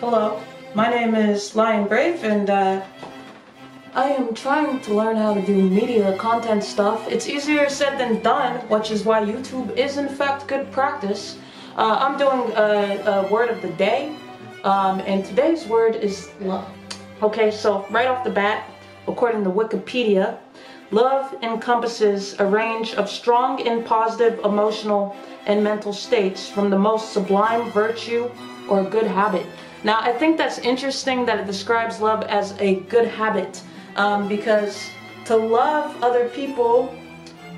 Hello, my name is Lyon Brave and uh, I am trying to learn how to do media content stuff. It's easier said than done, which is why YouTube is in fact good practice. Uh, I'm doing a, a, word of the day, um, and today's word is love. Okay, so right off the bat, according to Wikipedia, love encompasses a range of strong and positive emotional and mental states from the most sublime virtue or good habit. Now, I think that's interesting that it describes love as a good habit um, because to love other people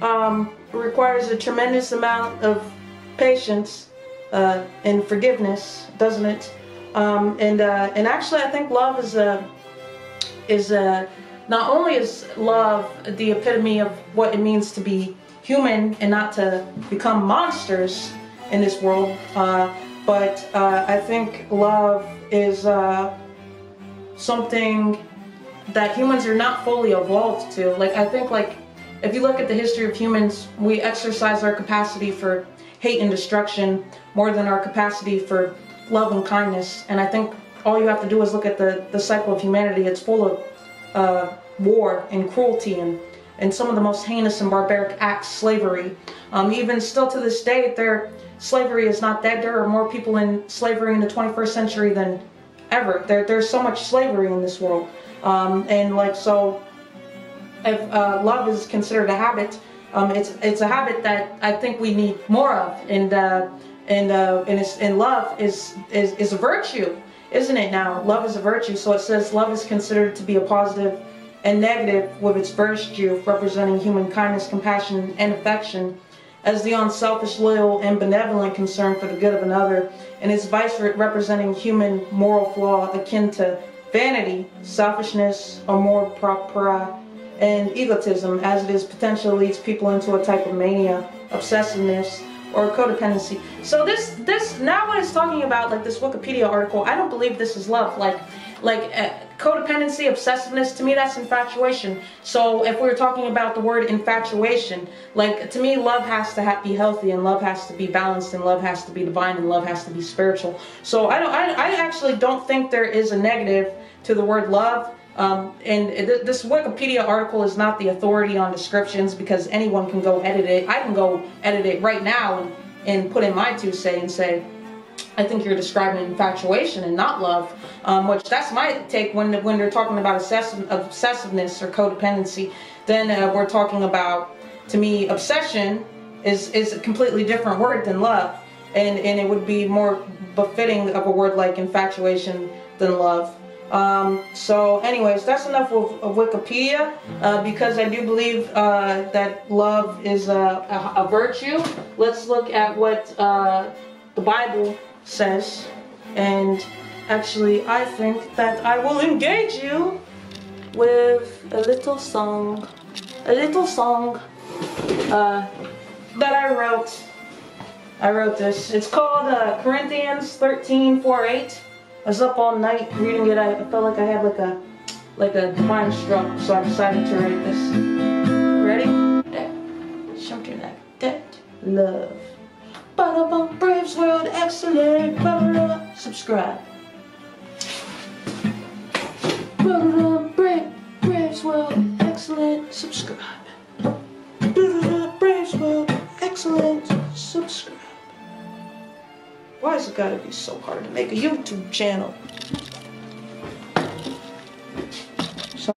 um, requires a tremendous amount of patience uh, and forgiveness, doesn't it? Um, and uh, and actually, I think love is a is a not only is love the epitome of what it means to be human and not to become monsters in this world, uh, but uh, I think love is uh, something that humans are not fully evolved to. Like I think like if you look at the history of humans, we exercise our capacity for hate and destruction more than our capacity for love and kindness. And I think all you have to do is look at the, the cycle of humanity. It's full of uh, war and cruelty and, and some of the most heinous and barbaric acts, slavery. Um, even still to this day, there slavery is not dead. There are more people in slavery in the 21st century than ever. There, there's so much slavery in this world. Um, and like, so if uh, love is considered a habit, um, it's, it's a habit that I think we need more of. And, uh, and, uh, and, and love is, is, is a virtue, isn't it now? Love is a virtue. So it says love is considered to be a positive and negative with its first virtue representing human kindness, compassion, and affection as the unselfish, loyal, and benevolent concern for the good of another, and its vice representing human moral flaw akin to vanity, selfishness, amour propre, and egotism, as it is potentially leads people into a type of mania, obsessiveness, or codependency. So this, this now what it's talking about, like this Wikipedia article, I don't believe this is love. Like, like uh, codependency, obsessiveness, to me that's infatuation. So if we're talking about the word infatuation, like to me love has to be healthy and love has to be balanced and love has to be divine and love has to be spiritual. So I don't, I, I actually don't think there is a negative to the word love. Um, and th this Wikipedia article is not the authority on descriptions because anyone can go edit it. I can go edit it right now and, and put in my two say and say, I think you're describing infatuation and not love, um, which that's my take when when they're talking about obsessiveness or codependency. Then uh, we're talking about, to me, obsession is is a completely different word than love, and and it would be more befitting of a word like infatuation than love. Um, so anyways, that's enough of, of Wikipedia uh, because I do believe uh, that love is a, a, a, virtue. Let's look at what uh, the Bible says. And actually, I think that I will engage you with a little song. A little song uh, that I wrote. I wrote this. It's called uh, Corinthians 13, 4, 8. I was up all night reading it. I felt like I had like a like a mind stroke, so I decided to write this. Ready? Yeah. Something like that. Love. Ba-da-bum, Braves World, excellent. Ba-da-da. Subscribe. Ba-da-da, Brave, Braves World, excellent. Subscribe. Ba-da-da, Braves World, excellent. Subscribe. Why is it gotta be so hard to make a YouTube channel?